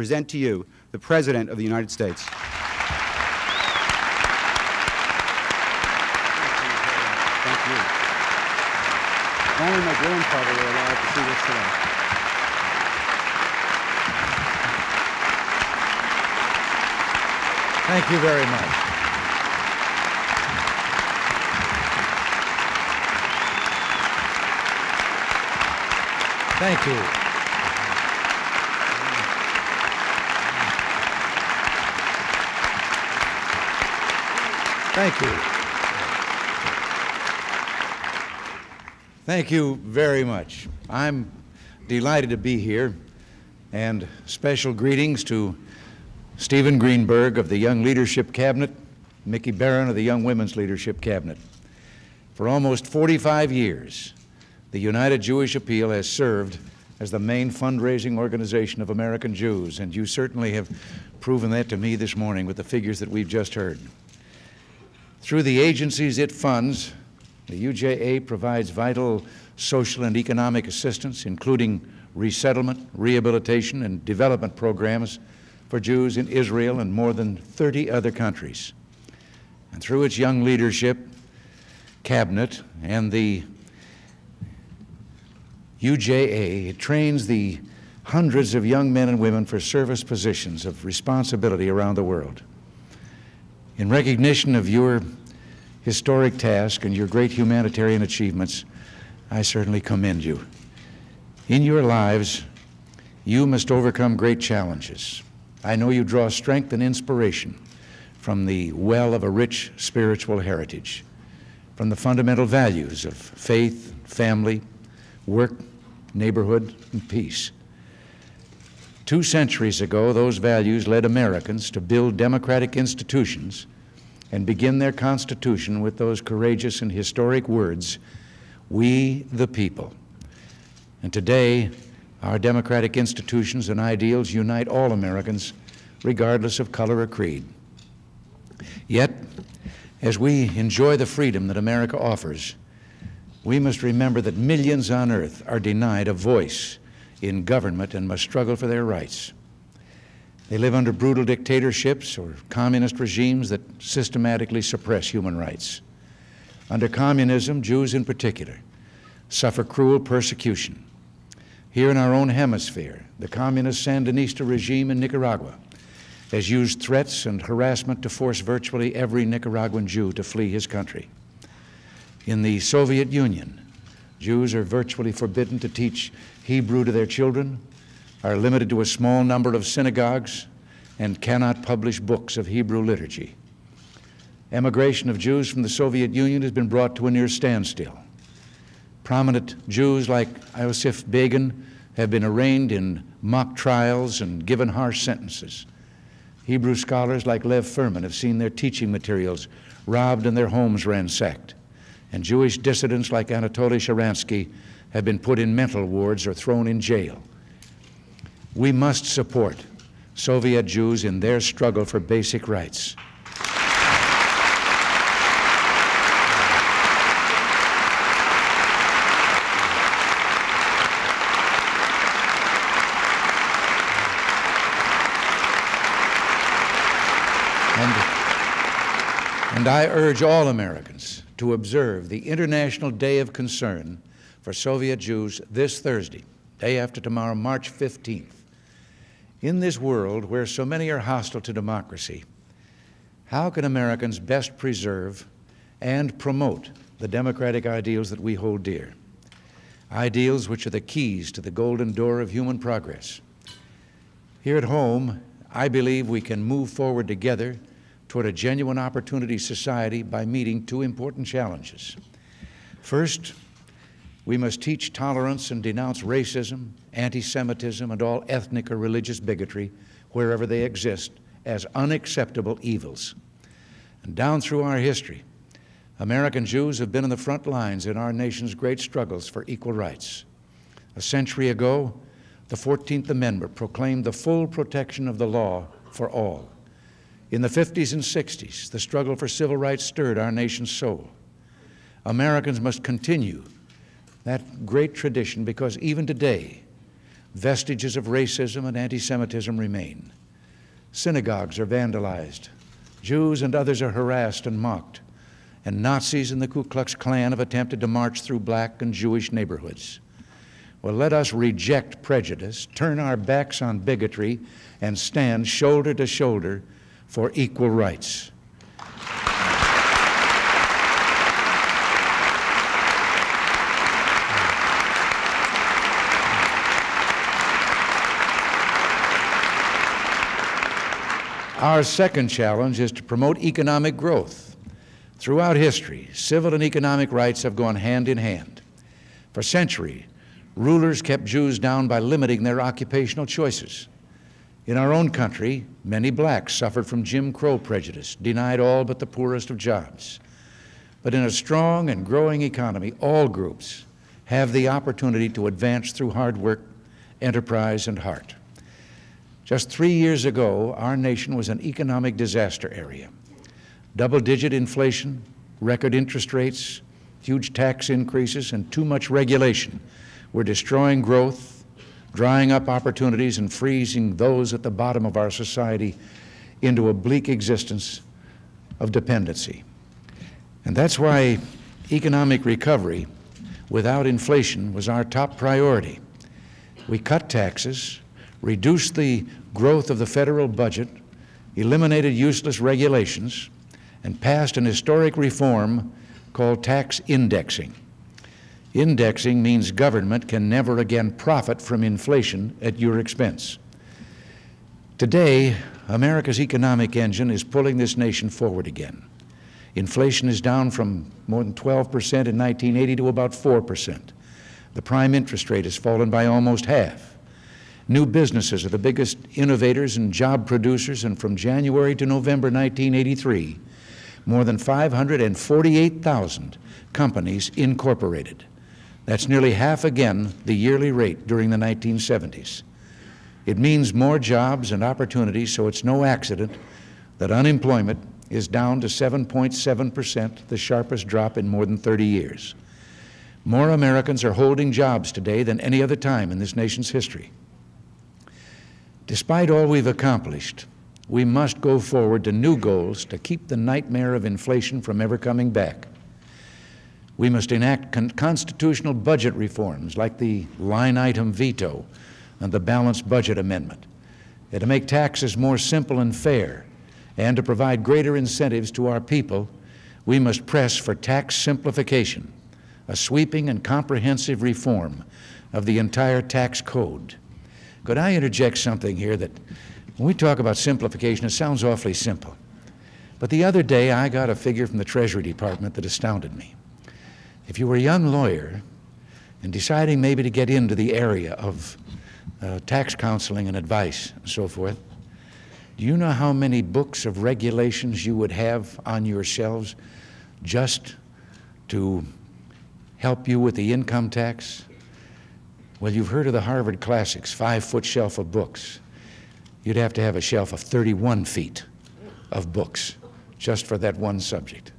present to you the President of the United States. Thank you. Only my grandfather were allowed to see this today. Thank you very much. Thank you. Thank you. Thank you very much. I'm delighted to be here, and special greetings to Stephen Greenberg of the Young Leadership Cabinet, Mickey Barron of the Young Women's Leadership Cabinet. For almost 45 years, the United Jewish Appeal has served as the main fundraising organization of American Jews, and you certainly have proven that to me this morning with the figures that we've just heard. Through the agencies it funds, the UJA provides vital social and economic assistance, including resettlement, rehabilitation, and development programs for Jews in Israel and more than 30 other countries. And through its young leadership, cabinet, and the UJA, it trains the hundreds of young men and women for service positions of responsibility around the world. In recognition of your historic task and your great humanitarian achievements, I certainly commend you. In your lives, you must overcome great challenges. I know you draw strength and inspiration from the well of a rich spiritual heritage, from the fundamental values of faith, family, work, neighborhood, and peace. Two centuries ago, those values led Americans to build democratic institutions and begin their Constitution with those courageous and historic words, We the people. And today, our democratic institutions and ideals unite all Americans, regardless of color or creed. Yet, as we enjoy the freedom that America offers, we must remember that millions on earth are denied a voice in government and must struggle for their rights. They live under brutal dictatorships or communist regimes that systematically suppress human rights. Under communism, Jews in particular suffer cruel persecution. Here in our own hemisphere, the communist Sandinista regime in Nicaragua has used threats and harassment to force virtually every Nicaraguan Jew to flee his country. In the Soviet Union, Jews are virtually forbidden to teach Hebrew to their children are limited to a small number of synagogues and cannot publish books of Hebrew liturgy. Emigration of Jews from the Soviet Union has been brought to a near standstill. Prominent Jews like Iosif Begun have been arraigned in mock trials and given harsh sentences. Hebrew scholars like Lev Furman have seen their teaching materials robbed and their homes ransacked. And Jewish dissidents like Anatoly Sharansky have been put in mental wards or thrown in jail. We must support Soviet Jews in their struggle for basic rights. And, and I urge all Americans to observe the International Day of Concern for Soviet Jews this Thursday, day after tomorrow, March 15th. In this world where so many are hostile to democracy, how can Americans best preserve and promote the democratic ideals that we hold dear? Ideals which are the keys to the golden door of human progress. Here at home, I believe we can move forward together toward a genuine opportunity society by meeting two important challenges. First, we must teach tolerance and denounce racism, anti Semitism, and all ethnic or religious bigotry wherever they exist as unacceptable evils. And down through our history, American Jews have been in the front lines in our nation's great struggles for equal rights. A century ago, the 14th Amendment proclaimed the full protection of the law for all. In the 50s and 60s, the struggle for civil rights stirred our nation's soul. Americans must continue that great tradition because even today, vestiges of racism and anti Semitism remain. Synagogues are vandalized, Jews and others are harassed and mocked, and Nazis and the Ku Klux Klan have attempted to march through black and Jewish neighborhoods. Well, let us reject prejudice, turn our backs on bigotry, and stand shoulder to shoulder for equal rights. Our second challenge is to promote economic growth. Throughout history, civil and economic rights have gone hand in hand. For centuries, rulers kept Jews down by limiting their occupational choices. In our own country, many blacks suffered from Jim Crow prejudice, denied all but the poorest of jobs. But in a strong and growing economy, all groups have the opportunity to advance through hard work, enterprise, and heart. Just three years ago, our nation was an economic disaster area. Double digit inflation, record interest rates, huge tax increases, and too much regulation were destroying growth, drying up opportunities, and freezing those at the bottom of our society into a bleak existence of dependency. And that's why economic recovery without inflation was our top priority. We cut taxes, reduced the growth of the federal budget, eliminated useless regulations, and passed an historic reform called tax indexing. Indexing means government can never again profit from inflation at your expense. Today, America's economic engine is pulling this nation forward again. Inflation is down from more than 12% in 1980 to about 4%. The prime interest rate has fallen by almost half. New businesses are the biggest innovators and job producers, and from January to November 1983, more than 548,000 companies incorporated. That's nearly half again the yearly rate during the 1970s. It means more jobs and opportunities, so it's no accident that unemployment is down to 7.7 percent, the sharpest drop in more than 30 years. More Americans are holding jobs today than any other time in this nation's history. Despite all we've accomplished, we must go forward to new goals to keep the nightmare of inflation from ever coming back. We must enact con constitutional budget reforms like the line item veto and the balanced budget amendment, to make taxes more simple and fair, and to provide greater incentives to our people, we must press for tax simplification, a sweeping and comprehensive reform of the entire tax code. Could I interject something here that when we talk about simplification, it sounds awfully simple. But the other day, I got a figure from the Treasury Department that astounded me. If you were a young lawyer and deciding maybe to get into the area of uh, tax counseling and advice and so forth, do you know how many books of regulations you would have on your shelves just to help you with the income tax? Well, you've heard of the Harvard Classics, five foot shelf of books. You'd have to have a shelf of 31 feet of books just for that one subject.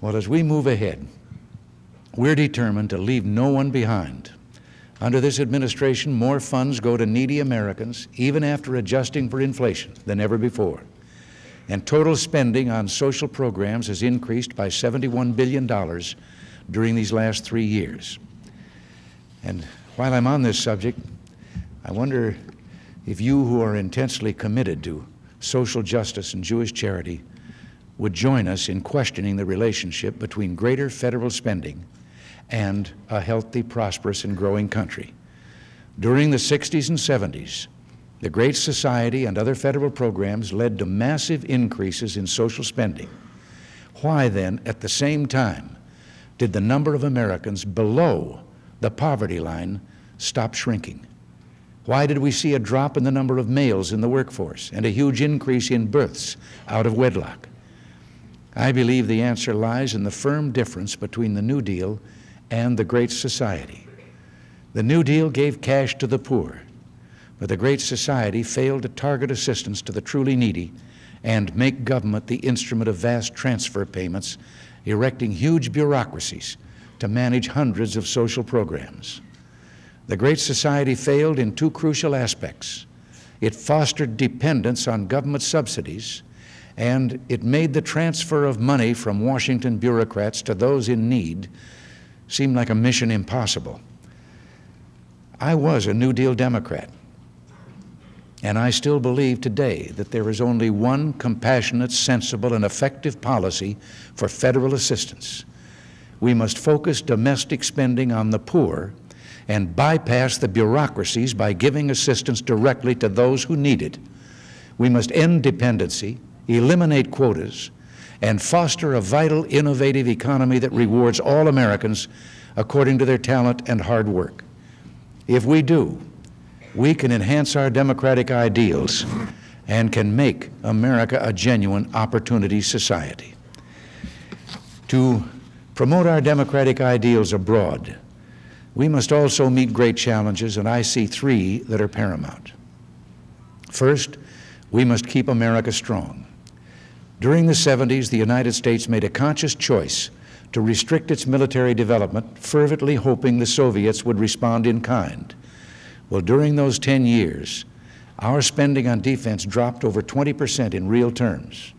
Well, as we move ahead, we're determined to leave no one behind. Under this administration, more funds go to needy Americans, even after adjusting for inflation, than ever before. And total spending on social programs has increased by $71 billion during these last three years. And while I'm on this subject, I wonder if you who are intensely committed to social justice and Jewish charity would join us in questioning the relationship between greater federal spending and a healthy, prosperous, and growing country. During the 60s and 70s, the Great Society and other federal programs led to massive increases in social spending. Why then, at the same time, did the number of Americans below the poverty line stop shrinking? Why did we see a drop in the number of males in the workforce and a huge increase in births out of wedlock? I believe the answer lies in the firm difference between the New Deal and the Great Society. The New Deal gave cash to the poor, but the Great Society failed to target assistance to the truly needy and make government the instrument of vast transfer payments, erecting huge bureaucracies to manage hundreds of social programs. The Great Society failed in two crucial aspects. It fostered dependence on government subsidies, and it made the transfer of money from Washington bureaucrats to those in need seem like a mission impossible. I was a New Deal Democrat, and I still believe today that there is only one compassionate, sensible, and effective policy for federal assistance. We must focus domestic spending on the poor and bypass the bureaucracies by giving assistance directly to those who need it. We must end dependency, eliminate quotas, and foster a vital, innovative economy that rewards all Americans according to their talent and hard work. If we do, we can enhance our democratic ideals and can make America a genuine opportunity society. To promote our democratic ideals abroad, we must also meet great challenges, and I see three that are paramount. First, we must keep America strong. During the 70s, the United States made a conscious choice to restrict its military development, fervently hoping the Soviets would respond in kind. Well, during those 10 years, our spending on defense dropped over 20% in real terms.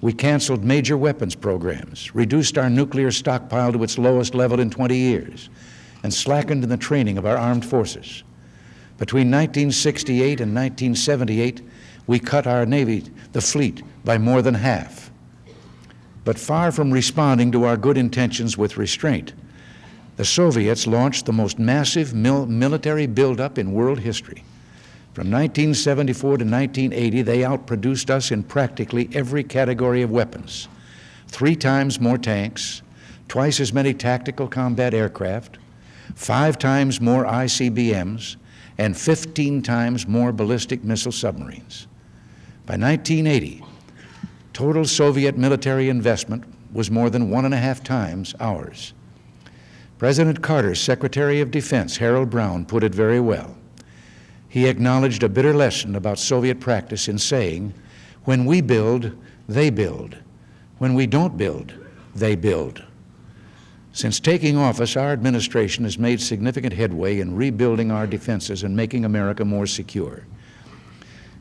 We canceled major weapons programs, reduced our nuclear stockpile to its lowest level in 20 years, and slackened in the training of our armed forces. Between 1968 and 1978, we cut our Navy, the fleet, by more than half. But far from responding to our good intentions with restraint, the Soviets launched the most massive mil military buildup in world history. From 1974 to 1980, they outproduced us in practically every category of weapons. Three times more tanks, twice as many tactical combat aircraft, five times more ICBMs, and 15 times more ballistic missile submarines. By 1980, total Soviet military investment was more than one and a half times ours. President Carter's Secretary of Defense, Harold Brown, put it very well. He acknowledged a bitter lesson about Soviet practice in saying, when we build, they build. When we don't build, they build. Since taking office, our administration has made significant headway in rebuilding our defenses and making America more secure.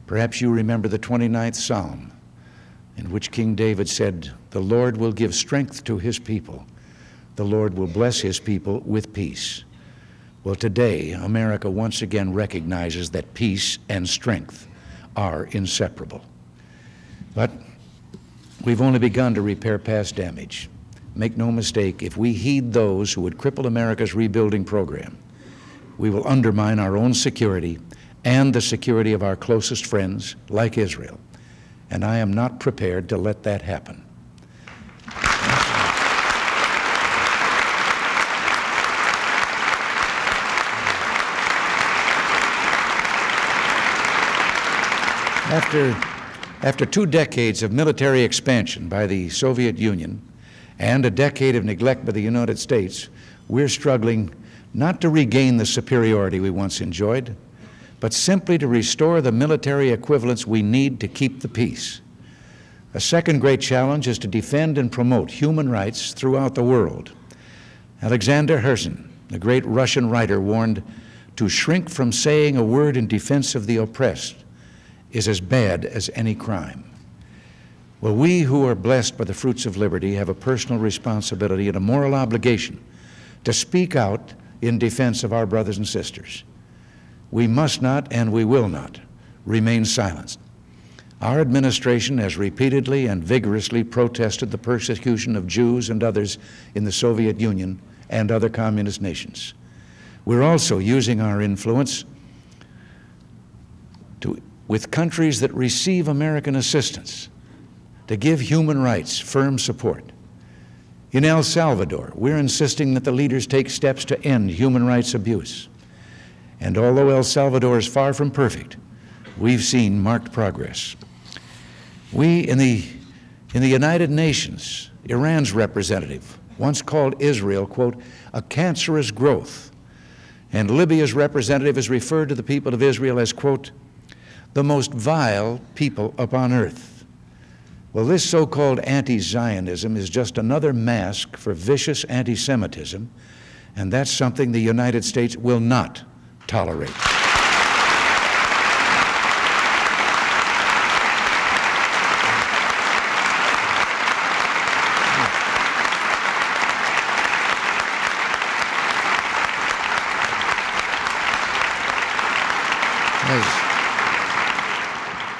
Perhaps you remember the 29th Psalm, in which King David said, The Lord will give strength to his people. The Lord will bless his people with peace. Well, today, America once again recognizes that peace and strength are inseparable. But we've only begun to repair past damage. Make no mistake, if we heed those who would cripple America's rebuilding program, we will undermine our own security and the security of our closest friends, like Israel. And I am not prepared to let that happen. After, after two decades of military expansion by the Soviet Union, and a decade of neglect by the United States, we're struggling not to regain the superiority we once enjoyed, but simply to restore the military equivalence we need to keep the peace. A second great challenge is to defend and promote human rights throughout the world. Alexander Herzen, the great Russian writer, warned to shrink from saying a word in defense of the oppressed is as bad as any crime. Well, we who are blessed by the fruits of liberty have a personal responsibility and a moral obligation to speak out in defense of our brothers and sisters. We must not and we will not remain silenced. Our administration has repeatedly and vigorously protested the persecution of Jews and others in the Soviet Union and other communist nations. We're also using our influence to, with countries that receive American assistance to give human rights firm support. In El Salvador, we're insisting that the leaders take steps to end human rights abuse. And although El Salvador is far from perfect, we've seen marked progress. We in the, in the United Nations, Iran's representative once called Israel, quote, a cancerous growth. And Libya's representative has referred to the people of Israel as, quote, the most vile people upon earth. Well, this so called anti Zionism is just another mask for vicious anti Semitism, and that's something the United States will not tolerate.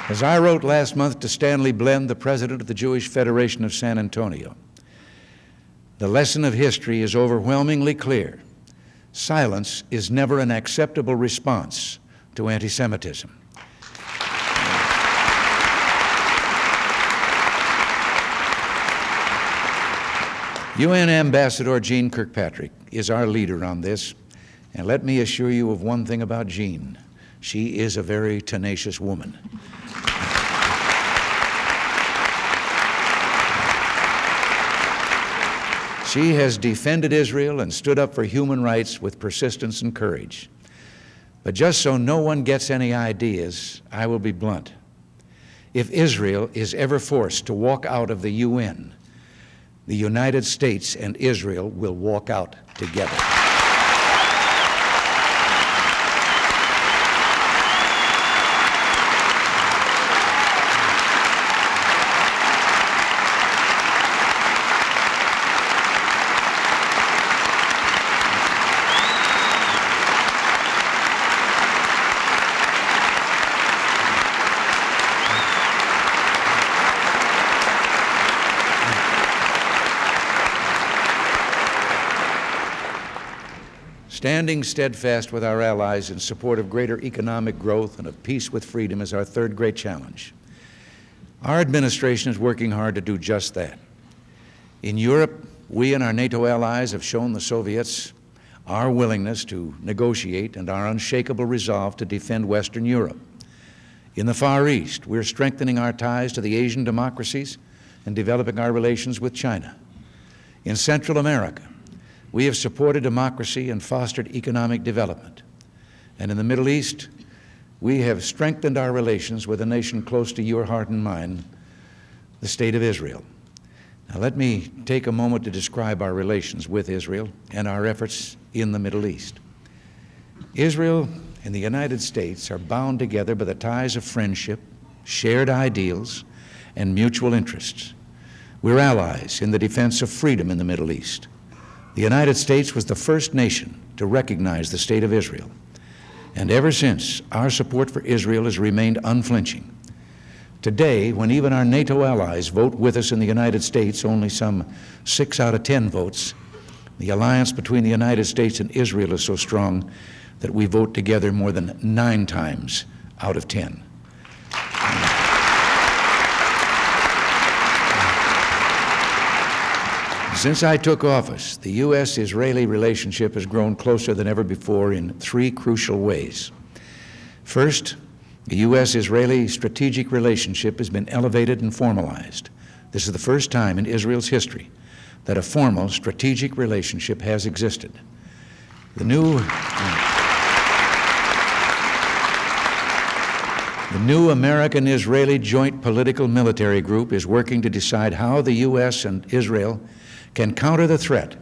As, I wrote last month to Stanley Blend, the president of the Jewish Federation of San Antonio, the lesson of history is overwhelmingly clear. Silence is never an acceptable response to anti Semitism. UN Ambassador Jeane Kirkpatrick is our leader on this, and let me assure you of one thing about Jeane She is a very tenacious woman. She has defended Israel and stood up for human rights with persistence and courage. But just so no one gets any ideas, I will be blunt. If Israel is ever forced to walk out of the UN, the United States and Israel will walk out together. Standing steadfast with our allies in support of greater economic growth and of peace with freedom is our third great challenge. Our administration is working hard to do just that. In Europe, we and our NATO allies have shown the Soviets our willingness to negotiate and our unshakable resolve to defend Western Europe. In the Far East, we're strengthening our ties to the Asian democracies and developing our relations with China. In Central America, we have supported democracy and fostered economic development. And in the Middle East, we have strengthened our relations with a nation close to your heart and mine, the State of Israel. Now, let me take a moment to describe our relations with Israel and our efforts in the Middle East. Israel and the United States are bound together by the ties of friendship, shared ideals, and mutual interests. We're allies in the defense of freedom in the Middle East. The United States was the first nation to recognize the State of Israel. And ever since, our support for Israel has remained unflinching. Today, when even our NATO allies vote with us in the United States, only some six out of ten votes, the alliance between the United States and Israel is so strong that we vote together more than nine times out of ten. Since I took office, the U.S. Israeli relationship has grown closer than ever before in three crucial ways. First, the U.S. Israeli strategic relationship has been elevated and formalized. This is the first time in Israel's history that a formal strategic relationship has existed. The new, the new American Israeli Joint Political Military Group is working to decide how the U.S. and Israel can counter the threat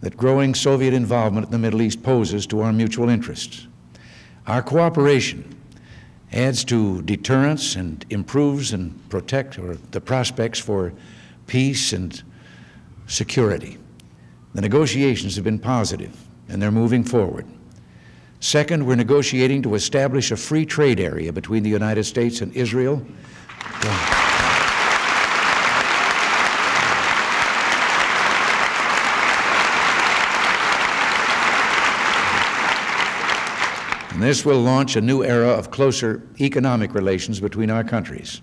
that growing Soviet involvement in the Middle East poses to our mutual interests. Our cooperation adds to deterrence and improves and protect or the prospects for peace and security. The negotiations have been positive and they're moving forward. Second, we're negotiating to establish a free trade area between the United States and Israel. And this will launch a new era of closer economic relations between our countries.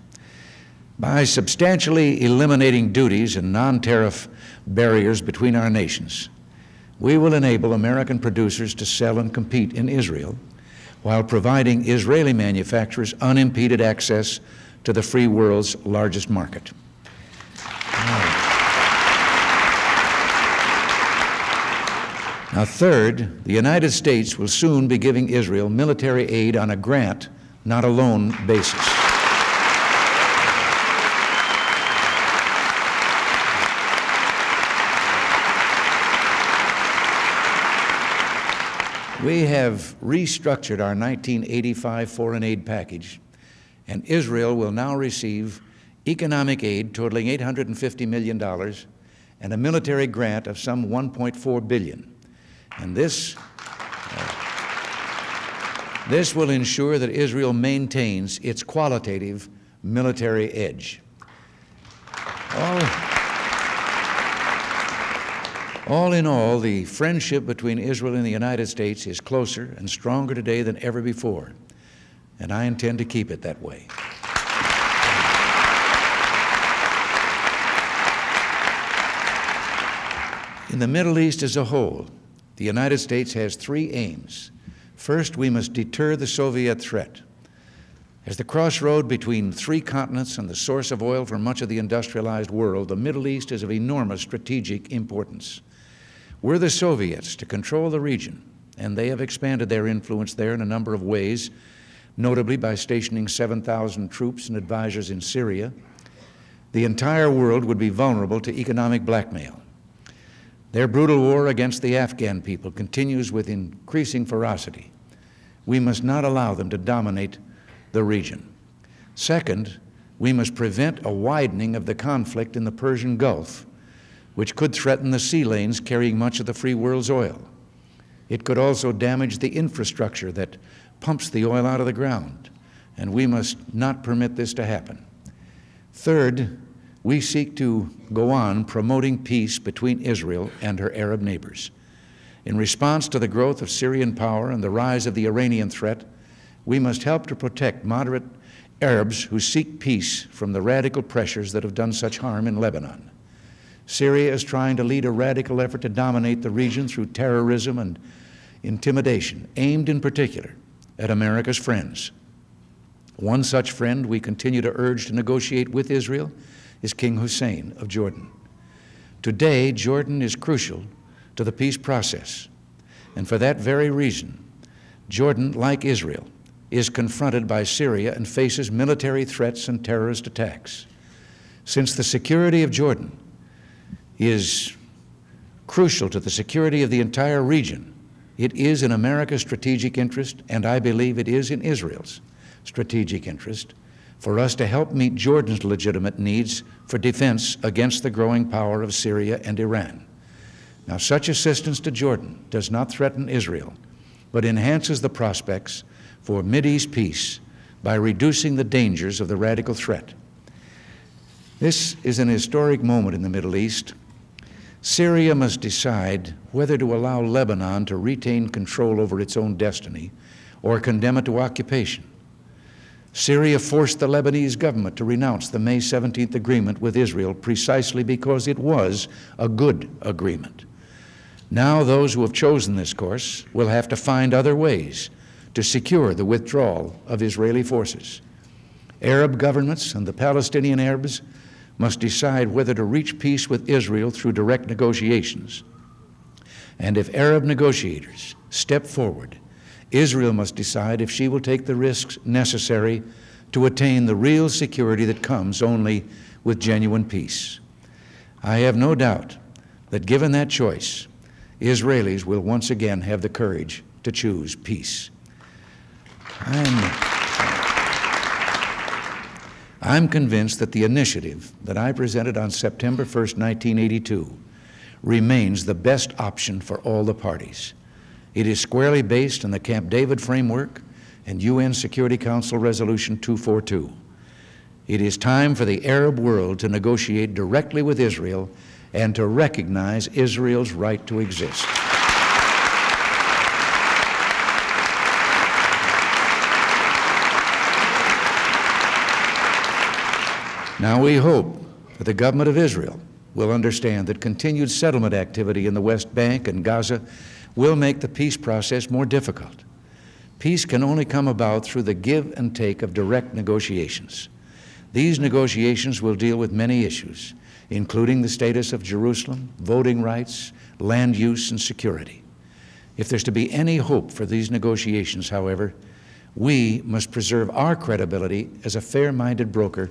By substantially eliminating duties and non tariff barriers between our nations, we will enable American producers to sell and compete in Israel while providing Israeli manufacturers unimpeded access to the free world's largest market. Now, third, the United States will soon be giving Israel military aid on a grant, not a loan basis. We have restructured our 1985 foreign aid package, and Israel will now receive economic aid totaling $850 million and a military grant of some 1.4 billion. And this, uh, this will ensure that Israel maintains its qualitative military edge. All, all in all, the friendship between Israel and the United States is closer and stronger today than ever before, and I intend to keep it that way. In the Middle East as a whole, the United States has three aims. First, we must deter the Soviet threat. As the crossroad between three continents and the source of oil for much of the industrialized world, the Middle East is of enormous strategic importance. Were the Soviets to control the region, and they have expanded their influence there in a number of ways, notably by stationing 7,000 troops and advisors in Syria, the entire world would be vulnerable to economic blackmail. Their brutal war against the Afghan people continues with increasing ferocity. We must not allow them to dominate the region. Second, we must prevent a widening of the conflict in the Persian Gulf, which could threaten the sea lanes carrying much of the free world's oil. It could also damage the infrastructure that pumps the oil out of the ground, and we must not permit this to happen. Third, we seek to go on promoting peace between Israel and her Arab neighbors. In response to the growth of Syrian power and the rise of the Iranian threat, we must help to protect moderate Arabs who seek peace from the radical pressures that have done such harm in Lebanon. Syria is trying to lead a radical effort to dominate the region through terrorism and intimidation, aimed in particular at America's friends. One such friend we continue to urge to negotiate with Israel is King Hussein of Jordan. Today, Jordan is crucial to the peace process. And for that very reason, Jordan, like Israel, is confronted by Syria and faces military threats and terrorist attacks. Since the security of Jordan is crucial to the security of the entire region, it is in America's strategic interest, and I believe it is in Israel's strategic interest, for us to help meet Jordan's legitimate needs for defense against the growing power of Syria and Iran. Now, such assistance to Jordan does not threaten Israel, but enhances the prospects for Mideast peace by reducing the dangers of the radical threat. This is an historic moment in the Middle East. Syria must decide whether to allow Lebanon to retain control over its own destiny or condemn it to occupation. Syria forced the Lebanese government to renounce the May 17th agreement with Israel precisely because it was a good agreement. Now, those who have chosen this course will have to find other ways to secure the withdrawal of Israeli forces. Arab governments and the Palestinian Arabs must decide whether to reach peace with Israel through direct negotiations. And if Arab negotiators step forward Israel must decide if she will take the risks necessary to attain the real security that comes only with genuine peace. I have no doubt that given that choice, Israelis will once again have the courage to choose peace. I'm, I'm convinced that the initiative that I presented on September 1st, 1982, remains the best option for all the parties. It is squarely based on the Camp David framework and UN Security Council Resolution 242. It is time for the Arab world to negotiate directly with Israel and to recognize Israel's right to exist. Now we hope that the government of Israel will understand that continued settlement activity in the West Bank and Gaza will make the peace process more difficult. Peace can only come about through the give and take of direct negotiations. These negotiations will deal with many issues, including the status of Jerusalem, voting rights, land use, and security. If there's to be any hope for these negotiations, however, we must preserve our credibility as a fair minded broker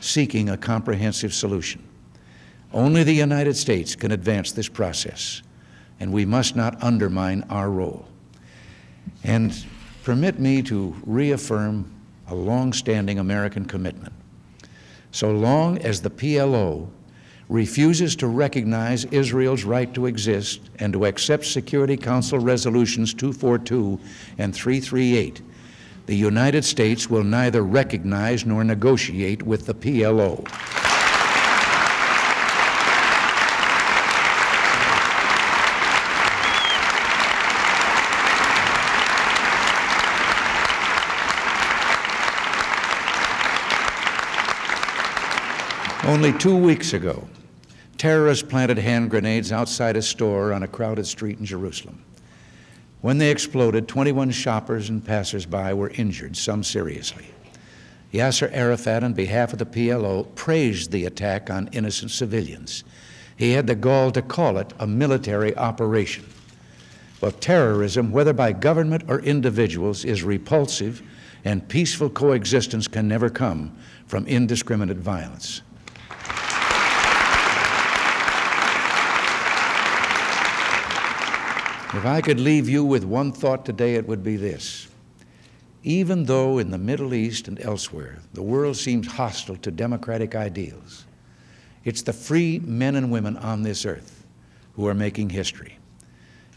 seeking a comprehensive solution. Only the United States can advance this process and we must not undermine our role. And permit me to reaffirm a long-standing American commitment. So long as the PLO refuses to recognize Israel's right to exist and to accept Security Council resolutions 242 and 338, the United States will neither recognize nor negotiate with the PLO. Only two weeks ago, terrorists planted hand grenades outside a store on a crowded street in Jerusalem. When they exploded, 21 shoppers and passersby were injured, some seriously. Yasser Arafat, on behalf of the PLO, praised the attack on innocent civilians. He had the gall to call it a military operation. But terrorism, whether by government or individuals, is repulsive, and peaceful coexistence can never come from indiscriminate violence. If I could leave you with one thought today, it would be this. Even though in the Middle East and elsewhere the world seems hostile to democratic ideals, it's the free men and women on this earth who are making history.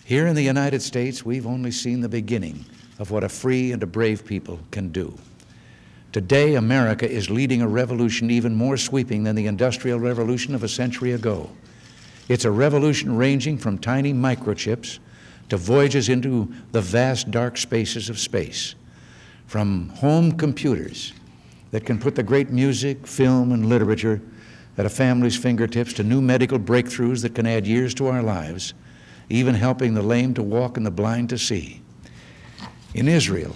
Here in the United States, we've only seen the beginning of what a free and a brave people can do. Today, America is leading a revolution even more sweeping than the Industrial Revolution of a century ago. It's a revolution ranging from tiny microchips to voyages into the vast dark spaces of space, from home computers that can put the great music, film, and literature at a family's fingertips to new medical breakthroughs that can add years to our lives, even helping the lame to walk and the blind to see. In Israel,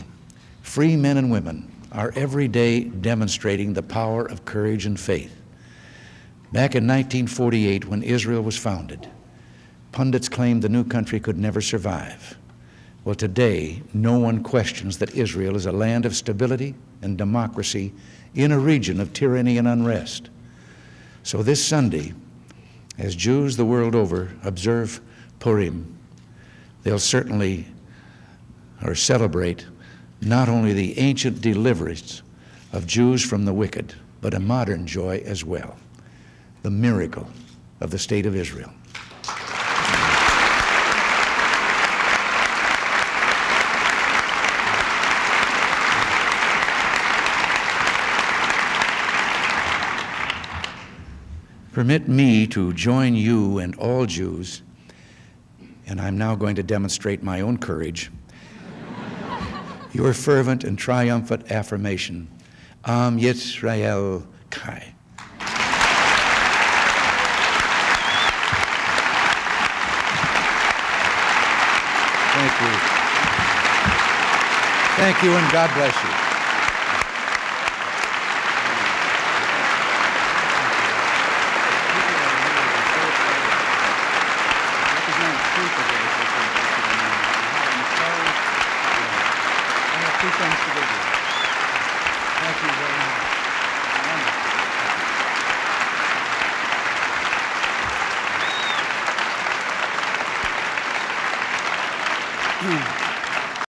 free men and women are every day demonstrating the power of courage and faith. Back in 1948, when Israel was founded, Pundits claimed the new country could never survive. Well, today, no one questions that Israel is a land of stability and democracy in a region of tyranny and unrest. So this Sunday, as Jews the world over observe Purim, they'll certainly or celebrate not only the ancient deliverance of Jews from the wicked, but a modern joy as well, the miracle of the state of Israel. Permit me to join you and all Jews, and I'm now going to demonstrate my own courage, your fervent and triumphant affirmation, Am Yisrael Chai. Thank you. Thank you, and God bless you.